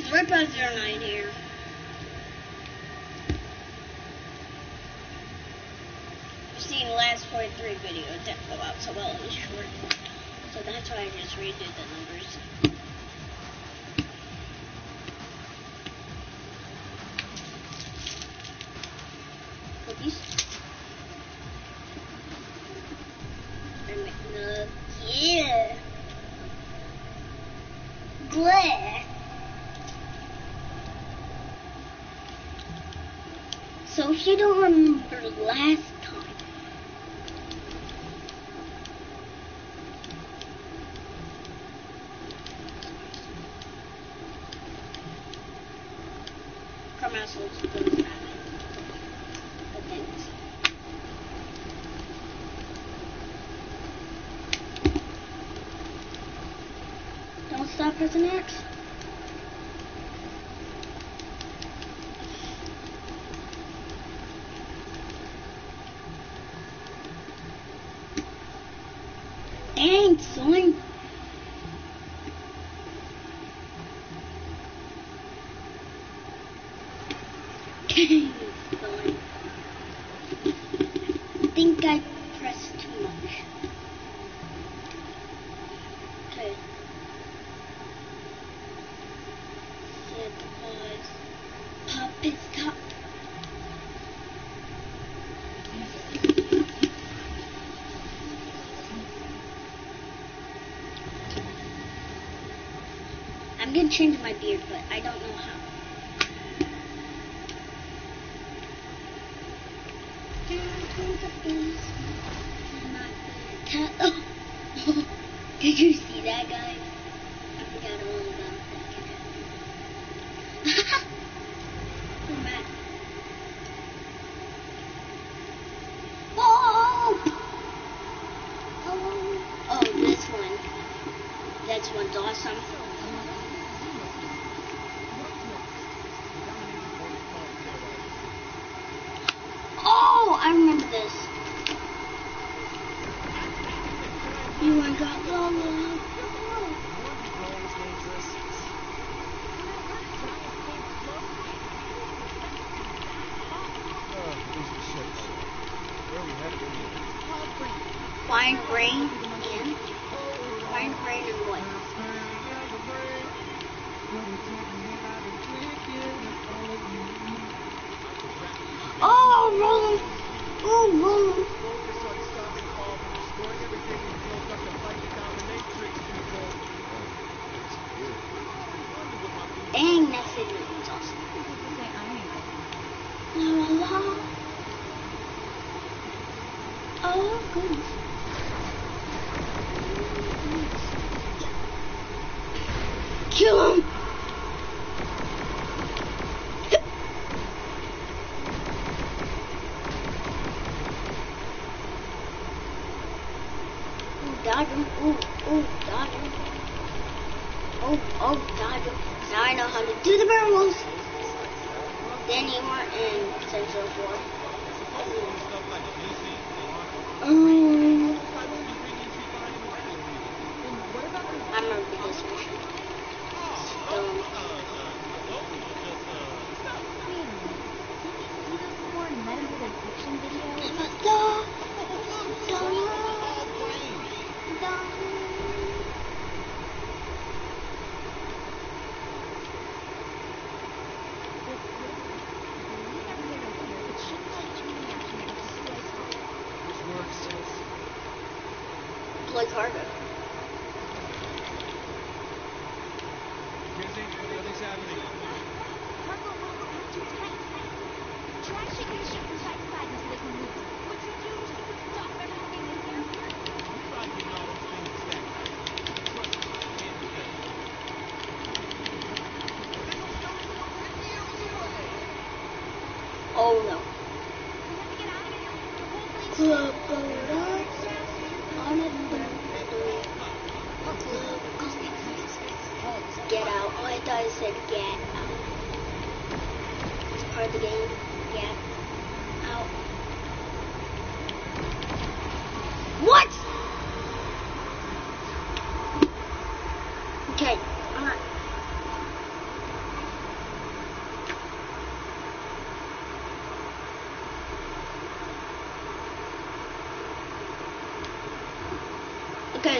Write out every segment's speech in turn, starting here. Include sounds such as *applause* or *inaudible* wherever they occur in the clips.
guys, red bugs are here. You've seen the last 43 video, it didn't go out so well, it was short. So that's why I just redid the numbers. can change my beard, but I don't know how. Did you see that, guys? I forgot all about that. *laughs* Oh! Oh, oh this one. That's one's awesome.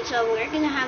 So we're gonna have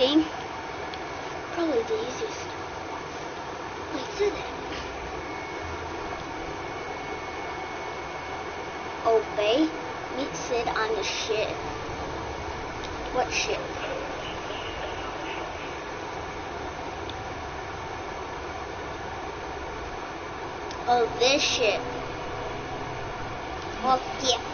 thing. Probably the easiest. Let's do that. Obey. Meet CID on the ship. What ship? Oh, this ship. Oh, yeah.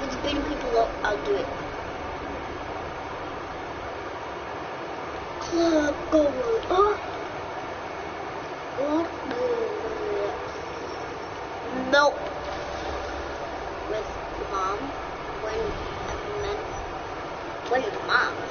with the beating people, up, I'll do it. Club Gold. Oh. What? Nope. With mom. When I met. When mom.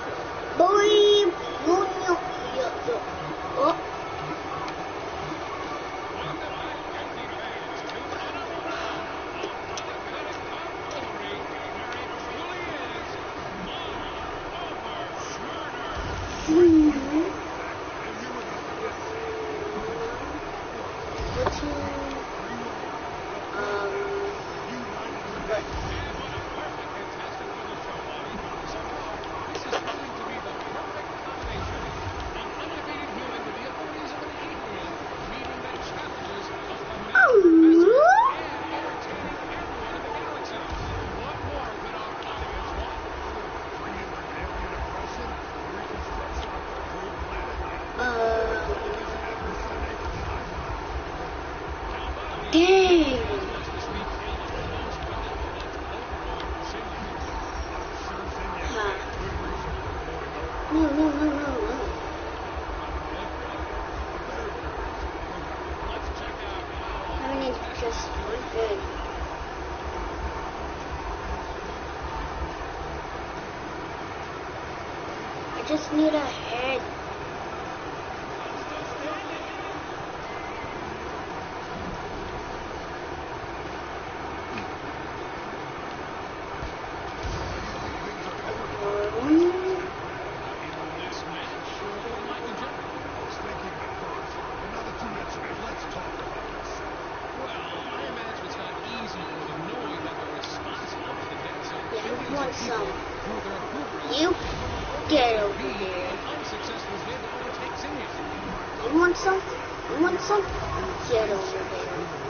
want some. You get over here. You want some? You want some? Get over here.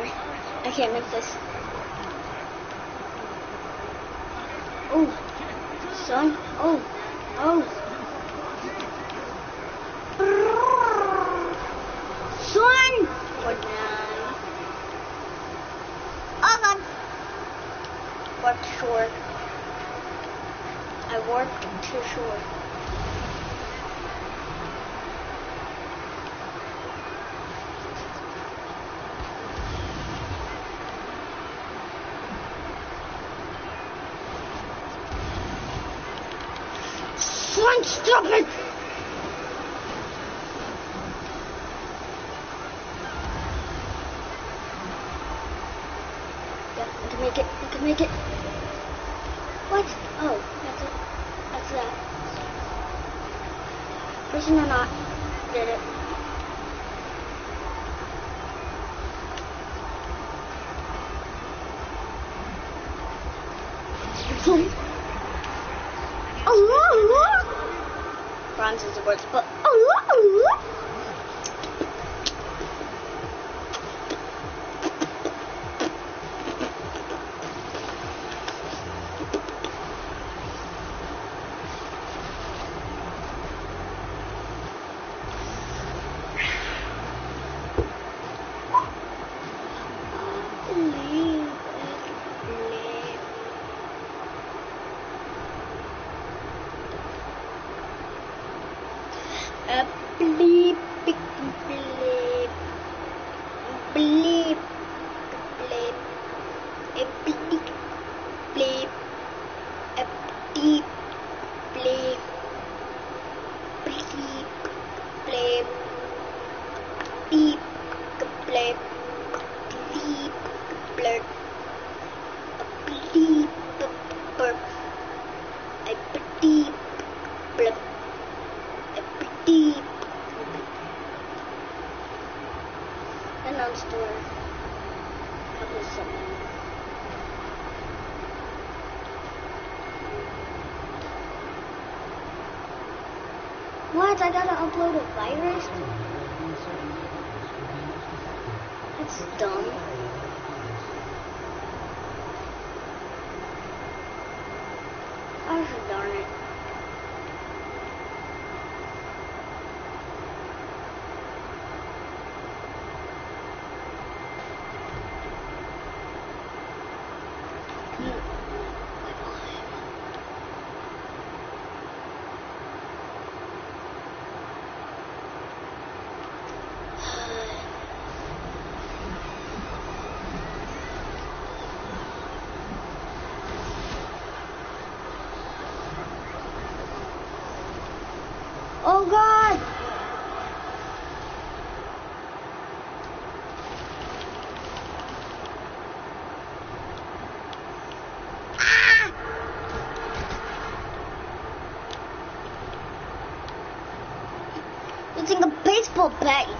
Sorry, I can't make this. Oh, son. Oh, oh. Son. Good night. Oh God. Worked short. I worked too short.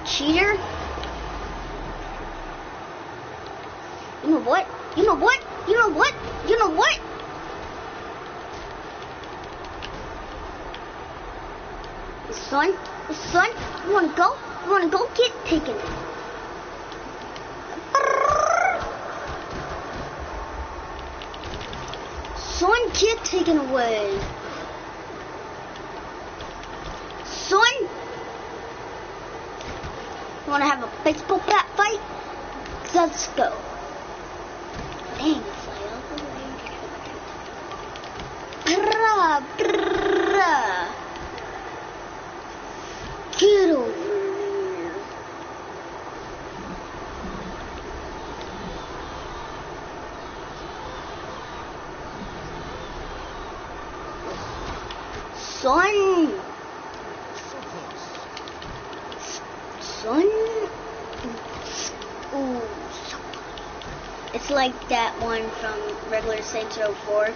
Cheater! You know what? You know what? You know what? You know what? Son, son, you wanna go? You wanna go? Get taken. Son, get taken away. Son, you wanna have a baseball bat fight? Let's go. Dang, fly all the over here. Son. Son. Ooh. It's like that one from regular Saints Row 4. Ooh.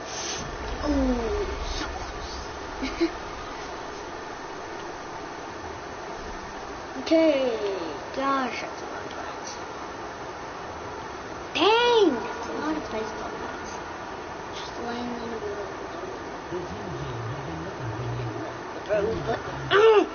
so close. Okay, gosh, that's a lot of bats. Dang, that's a lot of baseball bats. Just laying in the middle of the road, *laughs*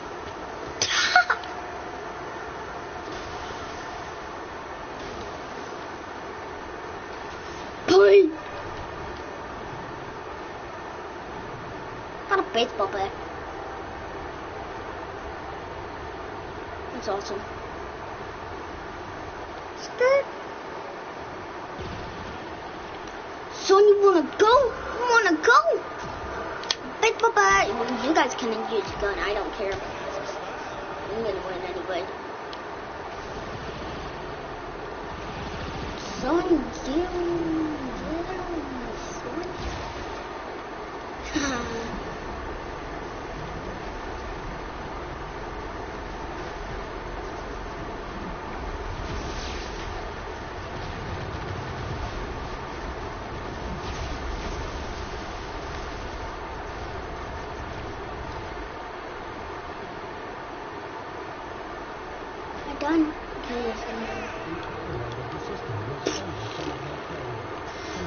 done.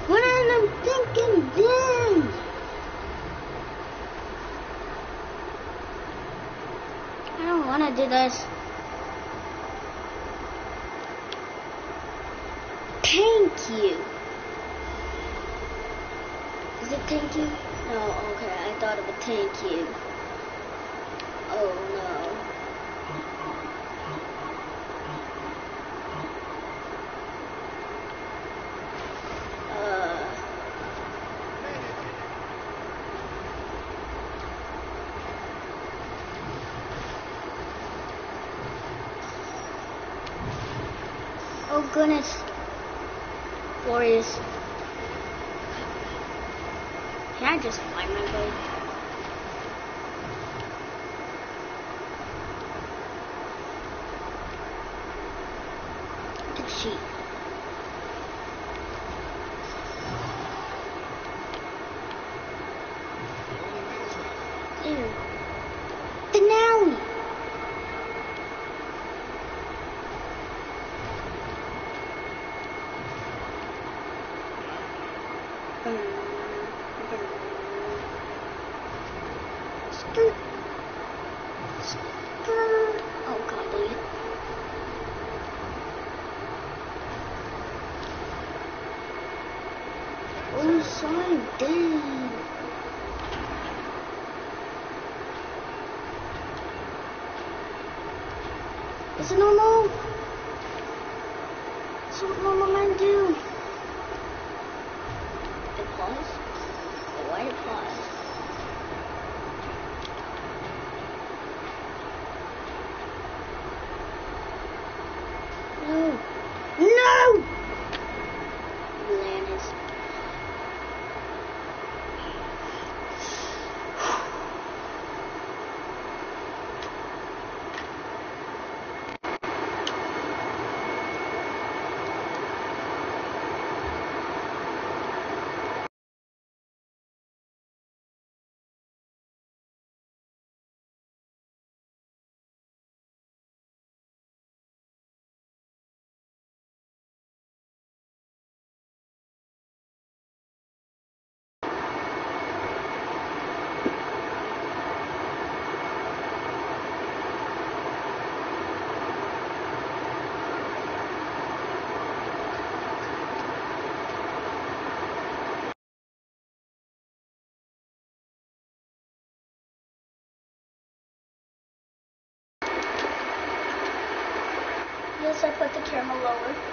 What am I thinking then? I don't want to do this. Thank you. Is it thank you? No, okay, I thought of a thank you. Oh no. class. this, I put the camera lower.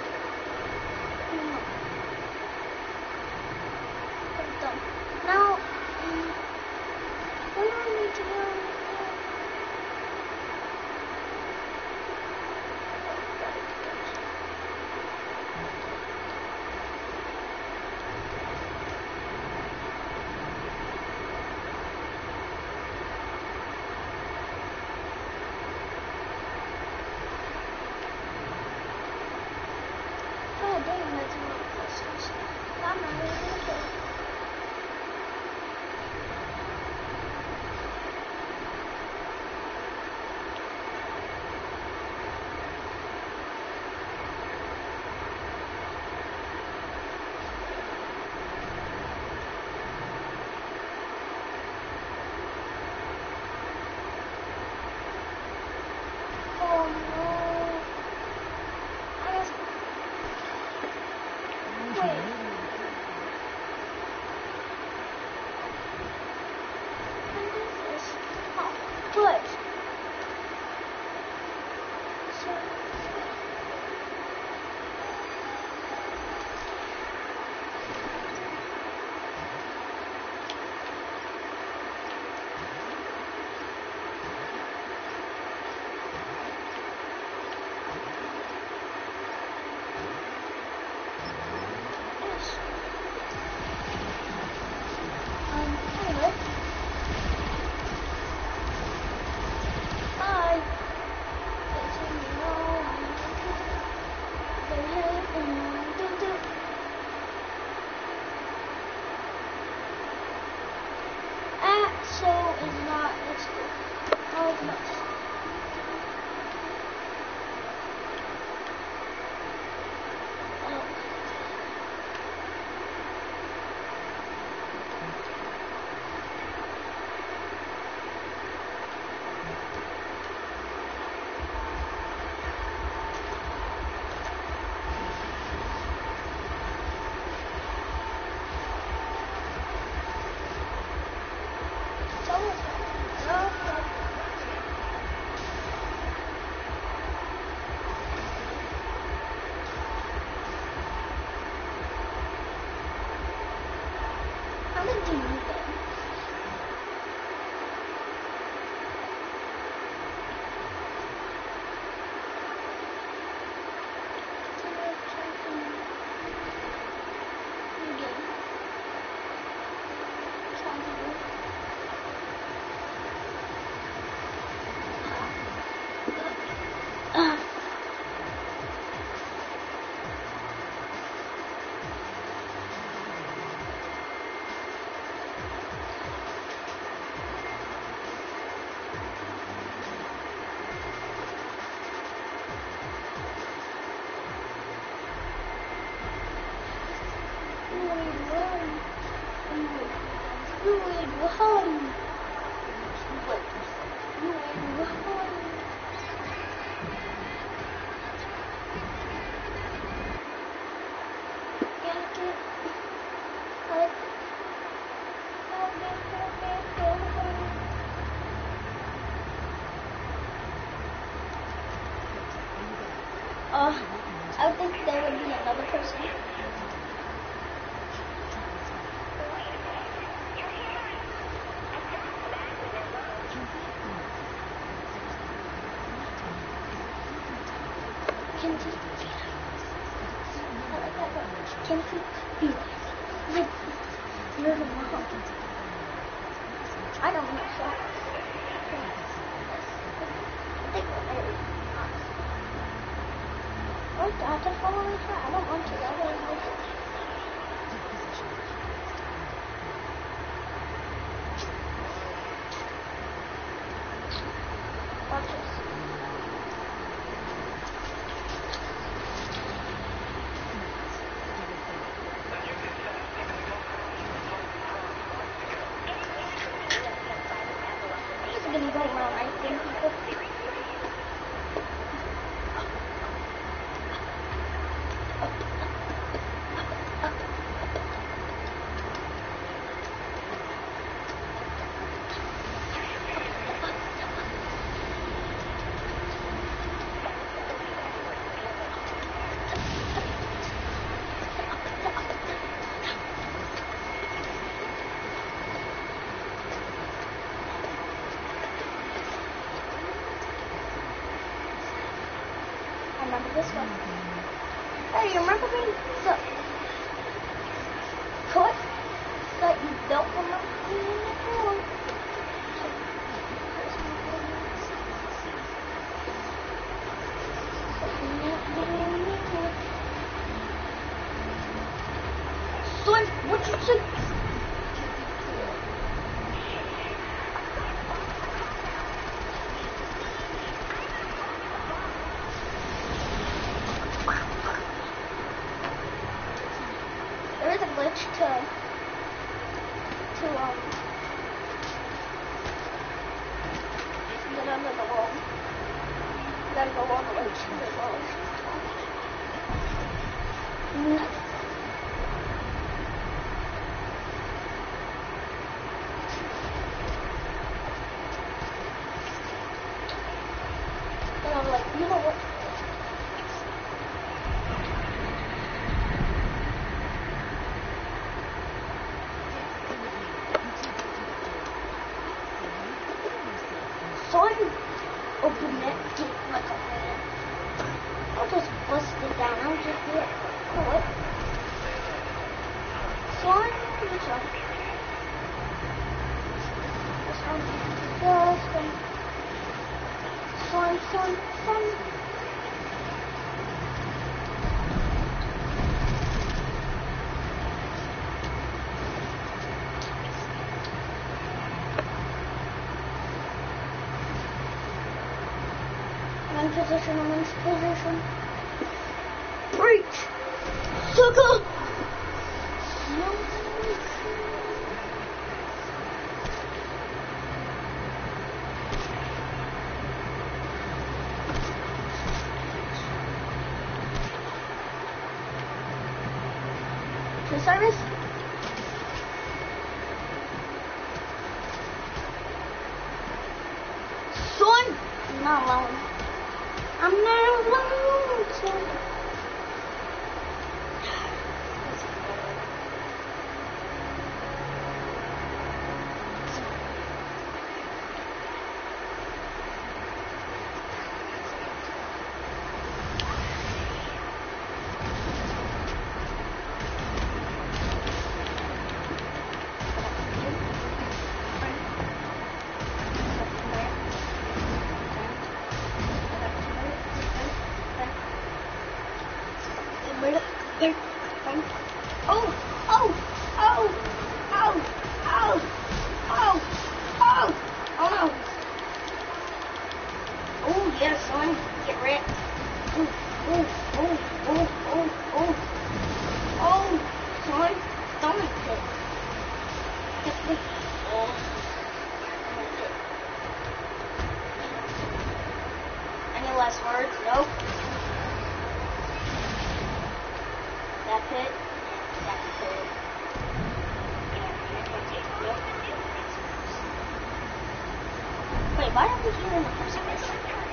Manche sind schon, manche sind schon. Why don't we hear him the first place?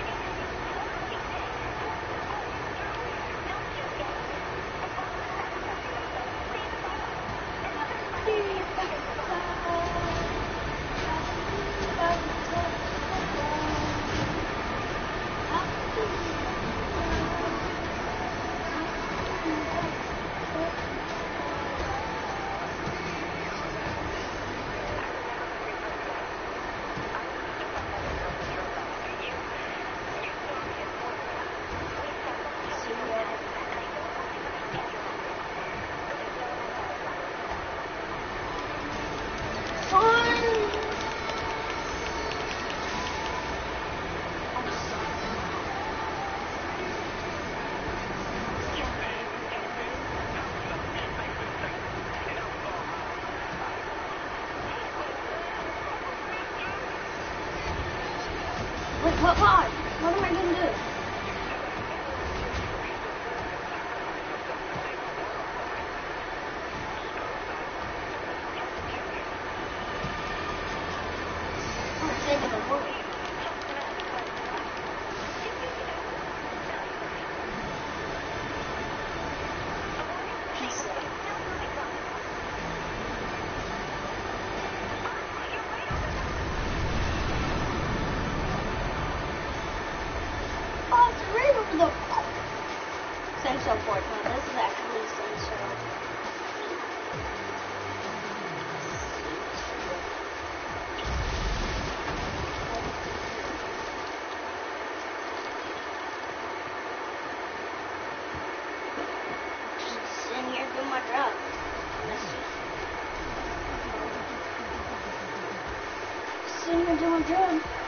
Singer doing good.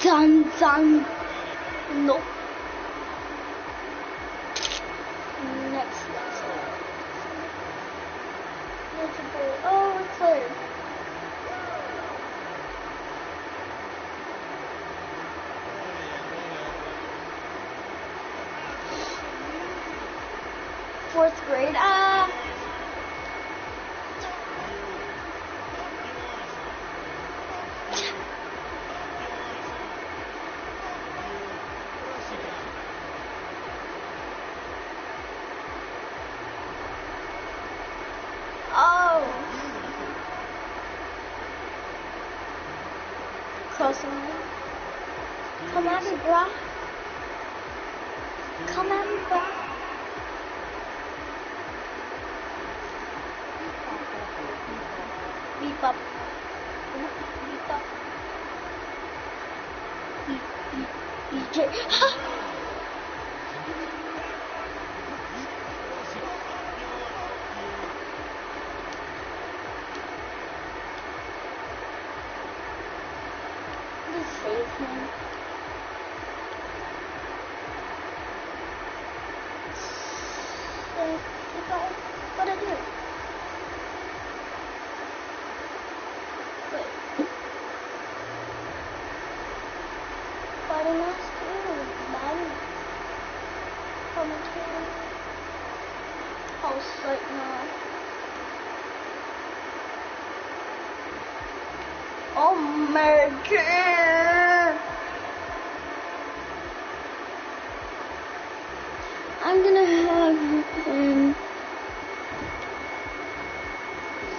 脏脏 I was like, no. Oh my god! I'm gonna have um,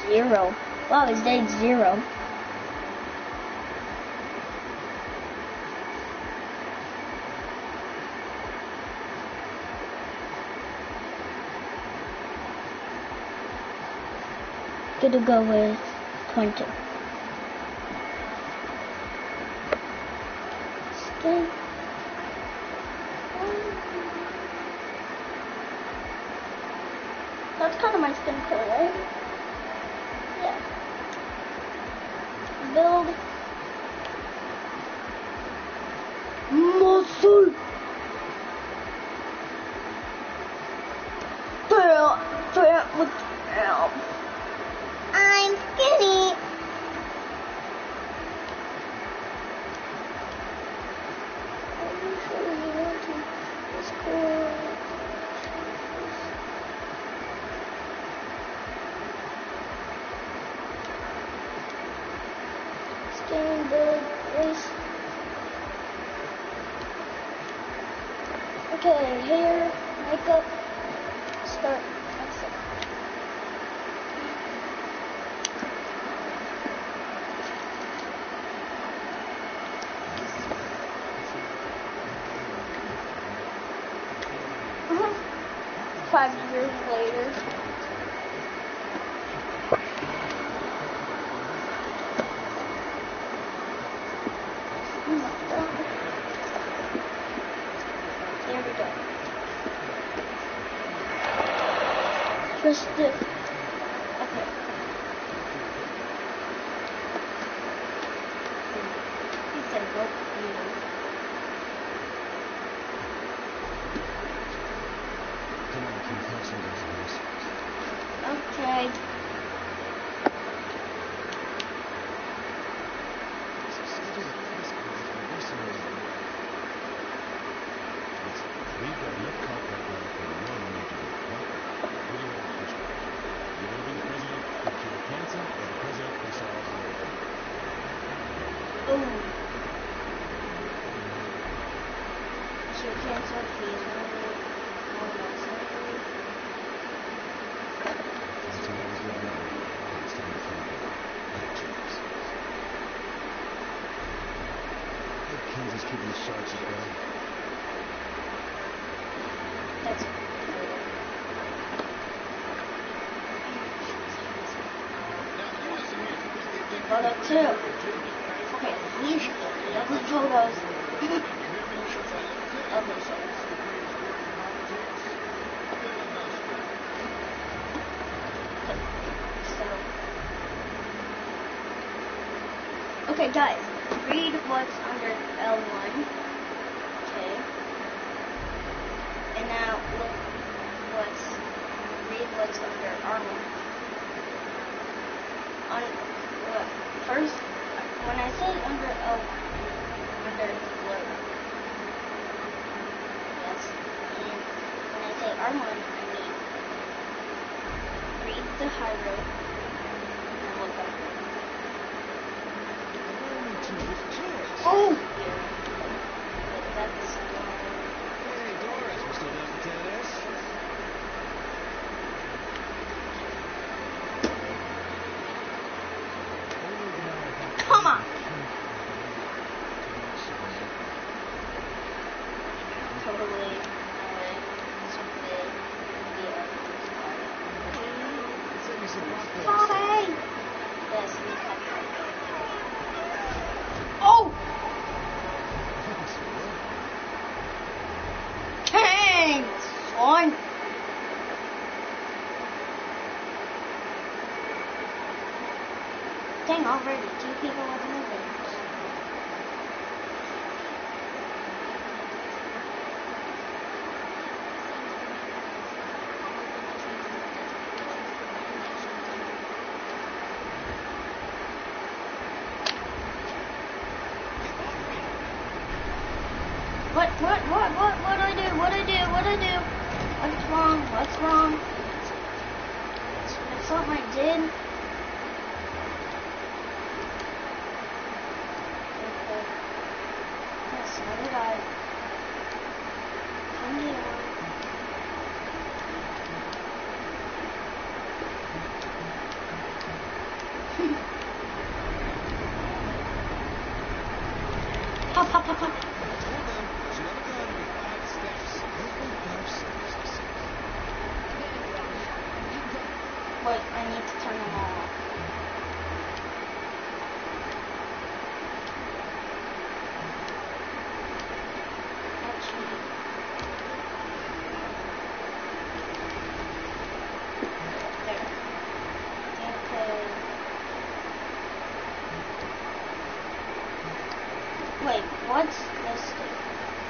zero. Wow, it's day zero. good to go with pointer. Here we go. Just 哦。Oh.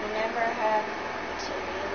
You never have to be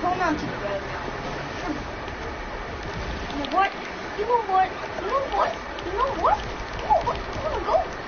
pronoun to the road. now. You know what? You know what? You know what? You know what? You know what? You know what? You know what?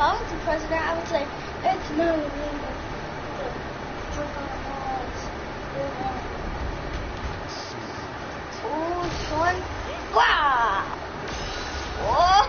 I was the president, I would say, it's not illegal. Son. Wow! Whoa!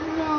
No.